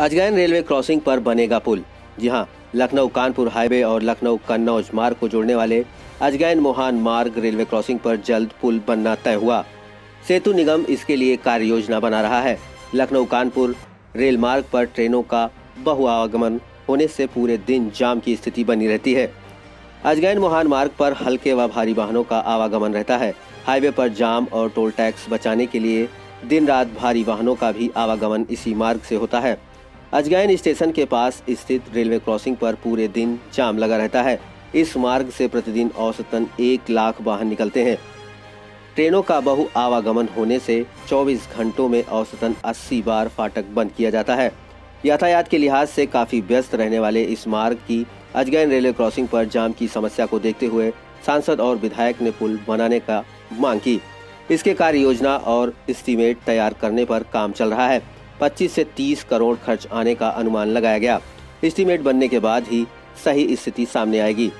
Ajgain railway crossing पर बनेगा पुल। जी हाँ लखनऊ कानपुर हाईवे और लखनऊ कन्नौज मार्ग को जोड़ने वाले अजगैन मोहान मार्ग रेलवे क्रॉसिंग पर जल्द पुल बनना तय हुआ। सेतु निगम इसके लिए कार्य योजना बना रहा है। लखनऊ कानपुर रेल मार्ग पर ट्रेनों का बहुआगमन होने से पूरे दिन जाम की स्थिति बनी रहती है। अजगैन मोहान मार्ग पर हल्के व भारी वाहनों का आवागमन रहता है। हाईवे पर जाम और टोल टैक्स बचाने के लिए दिन रात भारी वाहनों का भी आवागमन इसी मार्ग से होता है। अजगैन स्टेशन के पास स्थित रेलवे क्रॉसिंग पर पूरे दिन जाम लगा रहता है। इस मार्ग से प्रतिदिन औसतन एक लाख वाहन निकलते हैं। ट्रेनों का बहु आवागमन होने से 24 घंटों में औसतन 80 बार फाटक बंद किया जाता है। यातायात के लिहाज से काफ़ी व्यस्त रहने वाले इस मार्ग की अजगैन रेलवे क्रॉसिंग पर जाम की समस्या को देखते हुए सांसद और विधायक ने पुल बनाने का मांग की। इसके कार्य योजना और एस्टीमेट तैयार करने पर काम चल रहा है। 25 से 30 करोड़ खर्च आने का अनुमान लगाया गया। एस्टीमेट बनने के बाद ही सही स्थिति सामने आएगी।